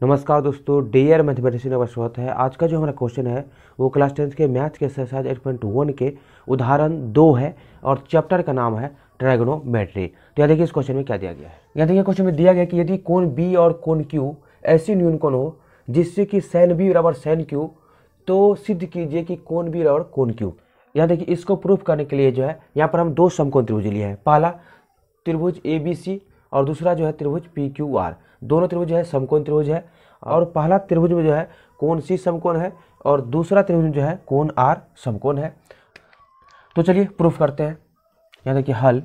नमस्कार दोस्तों dare mathematics में स्वागत है। आज का जो हमारा क्वेश्चन है, वो क्लास टेंथ के मैथ के एक्सरसाइज एट पॉइंट वन के उदाहरण दो है और चैप्टर का नाम है ट्राइगोनोमेट्री तो यहाँ देखिए इस क्वेश्चन में क्या दिया गया है। यहाँ देखिए क्वेश्चन में दिया गया कि यदि कोण बी और कोण क्यू ऐसी न्यून कोण हो, जिससे कि सैन बी बराबर सैन क्यू तो सिद्ध कीजिए कि कोण बी बराबर कोण क्यू यहाँ देखिए, इसको प्रूफ करने के लिए जो है, यहाँ पर हम दो समकोण त्रिभुज लिए हैं। पहला, त्रिभुज ए बी सी और दूसरा जो है त्रिभुज पी क्यू आर दोनों त्रिभुज है समकोण त्रिभुज है। और पहला त्रिभुज में जो है कोण सी समकोण है और दूसरा त्रिभुज जो है कोण आर समकोण है। तो चलिए प्रूफ करते हैं। यहाँ देखिए हल।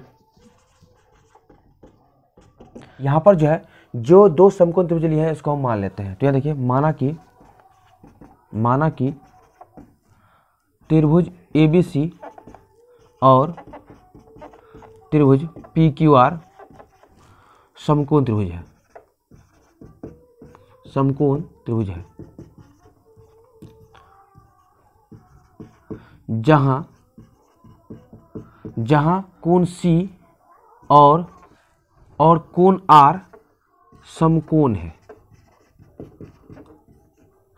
यहाँ पर जो है जो दो समकोण त्रिभुज लिए हैं, इसको हम मान लेते हैं। तो यहाँ देखिए, माना कि माना कि त्रिभुज ए बी सी और त्रिभुज पी क्यू आर समकोण त्रिभुज है। समकोण त्रिभुज है। जहाँ जहाँ कोण सी और और कोण आर समकोण है।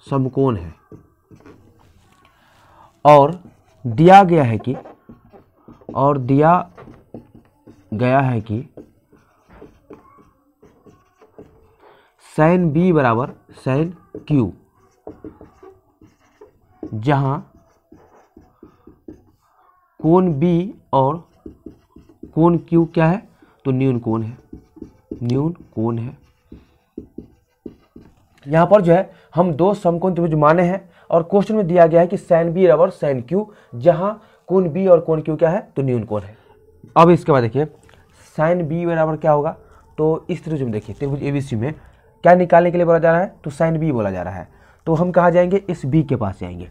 समकोण है। और दिया गया है कि, और दिया गया है कि साइन बी बराबर साइन क्यू जहाँ कोण बी और कोण क्यू क्या है? तो न्यून कोण है। न्यून कोण है। यहाँ पर जो है, हम दो समकोण त्रिभुज माने हैं और क्वेश्चन में दिया गया है कि साइन बी बराबर साइन क्यू जहाँ कोण बी और कोण क्यू क्या है? तो न्यून कोण है। अब इसके बाद देखिए साइन बी बराबर क्या होगा? तो इस त्रिभुज में देखिए, त्रिभुज एबीसी में क्या निकालने के लिए बोला जा रहा है? तो साइन बी बोला जा रहा है। तो हम कहाँ जाएँगे? इस बी के पास जाएँगे।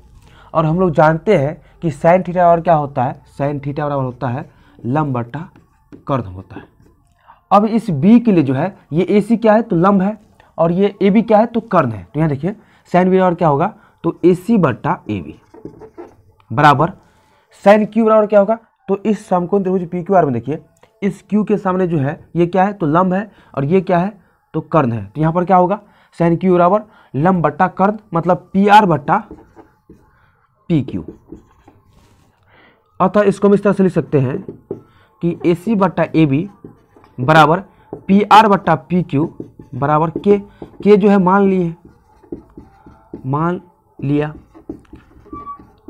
और हम लोग जानते हैं कि साइन थीटा और क्या होता है? साइन थीटा बराबर होता है लंब बट्टा कर्ण होता है। अब इस बी के लिए जो है, ये ए सी क्या है? तो लंब है। और ये ए बी क्या है? तो कर्ण है। तो यहाँ देखिए साइन बी बराबर क्या होगा? तो ए सी बट्टा ए बी बराबर। साइन क्यू बराबर क्या होगा? तो इस समकोण त्रिभुज पी क्यू आर में देखिए, इस क्यू के सामने जो है, ये क्या है? तो लंब है। और ये क्या है? तो कर्ण है। तो यहाँ पर क्या होगा? साइन क्यू बराबर लंब बट्टा कर्ण मतलब पी आर बट्टा पी क्यू अतः इसको हम इस तरह से लिख सकते हैं कि ए सी बट्टा ए बी बराबर पी आर बट्टा पी क्यू बराबर के के जो है, मान लिए। मान लिया।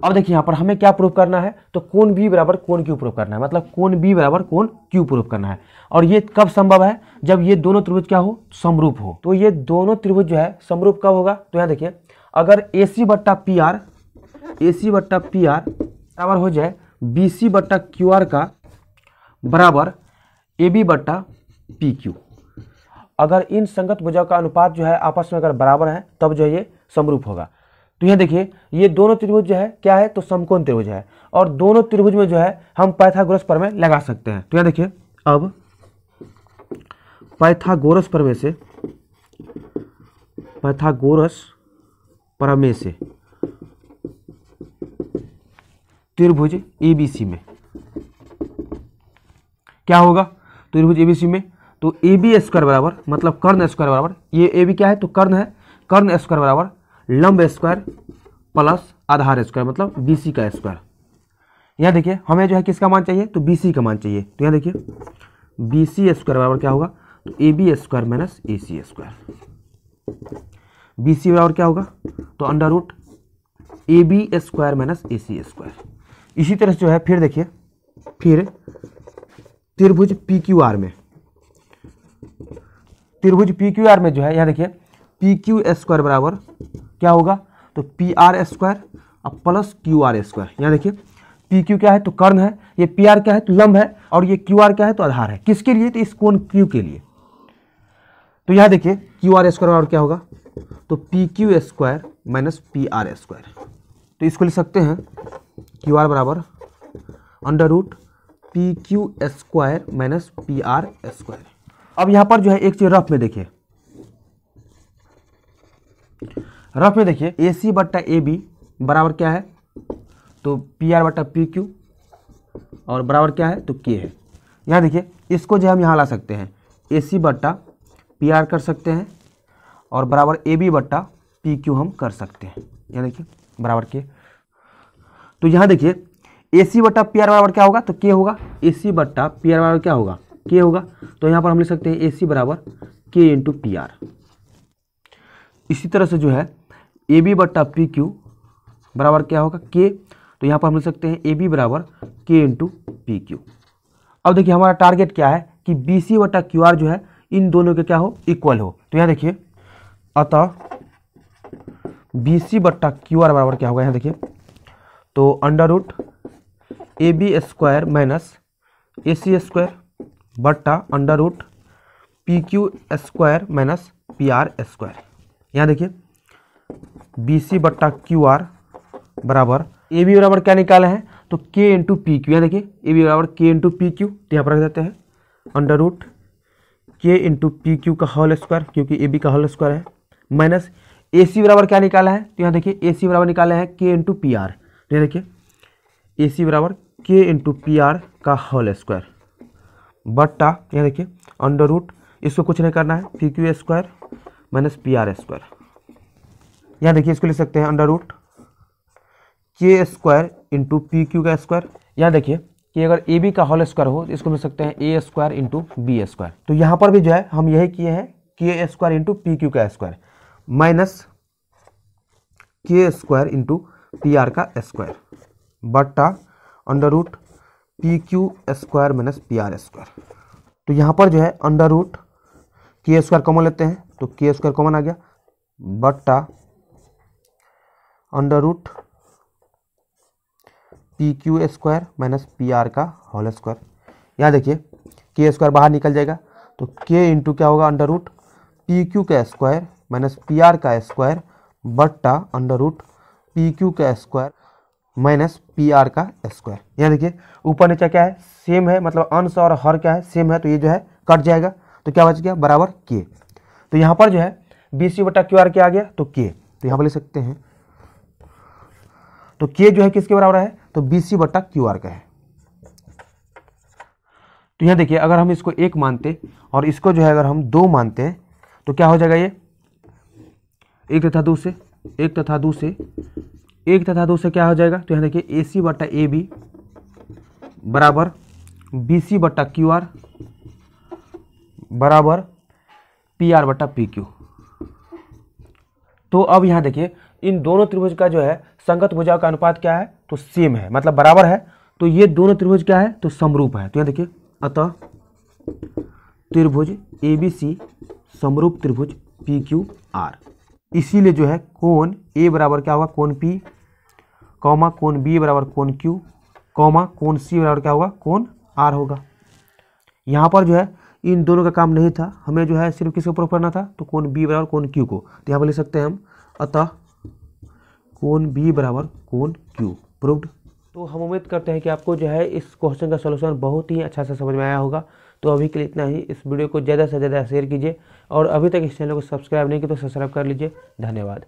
अब देखिए यहाँ पर हमें क्या प्रूफ करना है? तो कौन बी बराबर कौन क्यू प्रूफ करना है। मतलब कौन बी बराबर कौन क्यू प्रूफ करना है। और ये कब संभव है? जब ये दोनों त्रिभुज क्या हो? समरूप हो। तो ये दोनों त्रिभुज जो है, समरूप कब होगा? तो यहाँ देखिए, अगर ए सी बट्टा पी आर ए सी बट्टा पी आर बराबर हो जाए बी सी बट्टा क्यू आर का बराबर ए बी बट्टा पी क्यू अगर इन संगत भुजाओं का अनुपात जो है आपस में अगर बराबर है, तब जो है ये समरूप होगा। तो यहाँ देखिए, ये दोनों त्रिभुज जो है, क्या है? तो समकोण त्रिभुज है। और दोनों त्रिभुज में जो है, हम पैथागोरस प्रमेय लगा सकते हैं। तो यहाँ देखिए, अब पैथागोरस प्रमेय से पैथागोरस प्रमेय से त्रिभुज एबीसी में। क्या होगा? त्रिभुज एबीसी में तो ए बी स्क्वायर बराबर मतलब कर्ण स्क्वायर बराबर, ये ए बी क्या है? तो कर्ण है, कर्ण स्क्वायर बराबर लंब स्क्वायर प्लस आधार स्क्वायर मतलब बीसी का स्क्वायर। यहाँ देखिए, हमें जो है किसका मान चाहिए? तो बीसी का मान चाहिए। तो यहाँ देखिए बी सी स्क्वायर बराबर क्या होगा? तो A B square minus A C square. B C बराबर क्या होगा? तो under root A B square minus A C square. इसी तरह से जो है, फिर देखिए, फिर त्रिभुज पी क्यू आर में, त्रिभुज पी क्यू आर में जो है, यहाँ देखिए पी क्यू स्क्वायर बराबर क्या होगा? तो पी आर स्क्वायर और प्लस क्यू आर स्क्वायर यहाँ देखिए पी क्यू क्या है? तो कर्ण है। ये पी आर क्या है? तो लंब है। और ये क्यू आर क्या है? तो आधार है। किसके लिए? तो इस कोण क्यू के लिए। तो यहाँ देखिए क्यू आर स्क्वायर बराबर क्या होगा? तो P Q square minus P R square तो इसको लिख सकते हैं क्यू आर बराबर under root P Q square minus P R square अब यहाँ पर जो है, एक चीज़ रफ में देखिए। रफ में देखिए ए सी बट्टा ए बी बराबर क्या है? तो पी आर बट्टा पी क्यू और बराबर क्या है? तो के है। यहाँ देखिए, इसको जो हम यहाँ ला सकते हैं। ए सी बट्टा पी आर कर सकते हैं और बराबर ए बी बट्टा पी क्यू हम कर सकते हैं। यहाँ देखिए, बराबर के तो यहाँ देखिए ए सी बट्टा पी आर बराबर क्या होगा? तो के होगा। ए सी बट्टा पी आर बराबर क्या होगा? के होगा। तो यहाँ पर हम लिख सकते हैं ए सी बराबर के इंटू पी आर इसी तरह से जो है ए बी बट्टा पी क्यू बराबर क्या होगा? के। तो यहाँ पर हम लिख सकते हैं ए बी बराबर के इंटू पी क्यू। अब देखिए हमारा टारगेट क्या है कि बी सी बटा क्यू आर जो है, इन दोनों के क्या हो? इक्वल हो। तो यहाँ देखिए, अतः बी सी बट्टा क्यू आर बराबर क्या होगा? यहाँ देखिए तो under root A B square minus A C square बट्टा under root P Q square minus P R square. यहाँ देखिए बी सी बट्टा क्यू आर बराबर ए बी बराबर क्या निकाले हैं? तो के इंटू पी क्यू यहाँ देखिए ए बी बराबर के इंटू पी क्यू तो यहाँ पर रख देते हैं। Under root K into P Q का होल स्क्वायर क्योंकि ए बी का होल स्क्वायर है। माइनस ए सी बराबर क्या निकाला है? तो यहाँ देखिए ए सी बराबर निकाले हैं के इंटू पी आर यहाँ देखिए ए सी बराबर के इंटू पी आर का होल स्क्वायर बट्टा, यहाँ देखिए अंडर रूट इसको कुछ नहीं करना है। P Q square minus P R square यहाँ देखिए इसको लिख सकते हैं under root K square into P Q का स्क्वायर यहाँ देखिए कि अगर ए बी का होल स्क्वायर हो तो इसको मिल सकते हैं A square into B square तो यहाँ पर भी जो है, हम यही किए हैं K square into P Q का square minus K square into P R का स्क्वायर बट्टा under root P Q square minus P R square तो यहाँ पर जो है under root K square common लेते हैं तो के स्क्वायर कॉमन आ गया। बट्टा under root P Q square minus P R का होल स्क्वायर यहाँ देखिए के स्क्वायर बाहर निकल जाएगा। तो के इंटू क्या होगा अंडर रूट पी क्यू का स्क्वायर माइनस पी आर का स्क्वायर बट्टा अंडर रूट पी क्यू का स्क्वायर माइनस पी आर का स्क्वायर यहाँ देखिए, ऊपर नीचे क्या है? सेम है मतलब अंश और हर क्या है? सेम है तो ये जो है कट जाएगा। तो क्या बच गया? बराबर के तो यहाँ पर जो है बी सी बटा क्यू आर क्या आ गया तो के तो यहाँ पर लिख सकते हैं। तो के जो है किसके बराबर है? तो बी सी बटा क्यू आर का है। तो यहाँ देखिए, अगर हम इसको एक मानते और इसको जो है अगर हम दो मानते हैं तो क्या हो जाएगा ये? एक तथा दो से, एक तथा दो से, एक तथा दो से क्या हो जाएगा? तो यहाँ देखिए ए सी बट्टा ए बी बराबर बी सी बट्टा क्यू आर बराबर पी आर बट्टा पी क्यू तो अब यहाँ देखिए इन दोनों त्रिभुज का जो है, संगत भुजाओं का अनुपात क्या है? तो सेम है। मतलब बराबर है। तो ये दोनों त्रिभुज क्या है? तो समरूप है। तो यहाँ देखिए, अतः त्रिभुज ए बी सी समरूप त्रिभुज पी क्यू आर इसीलिए जो है, कोण ए बराबर क्या होगा? कोण पी कौमा कोण बी बराबर कोण क्यू कौमा कोण सी बराबर क्या होगा? कोण आर होगा। यहाँ पर जो है, इन दोनों का काम नहीं था। हमें जो है, सिर्फ़ किसको प्रूफ करना था? तो कोण बी बराबर कोण क्यू को। तो यहाँ पर लिख सकते हैं हम, अतः कोण बी बराबर कौन क्यू? प्रूव्ड? तो हम उम्मीद करते हैं कि आपको जो है इस क्वेश्चन का सोल्यूशन बहुत ही अच्छा से समझ में आया होगा। तो अभी के लिए इतना ही। इस वीडियो को ज़्यादा से ज़्यादा शेयर कीजिए और अभी तक इस चैनल को सब्सक्राइब नहीं किया तो सब्सक्राइब कर लीजिए। धन्यवाद।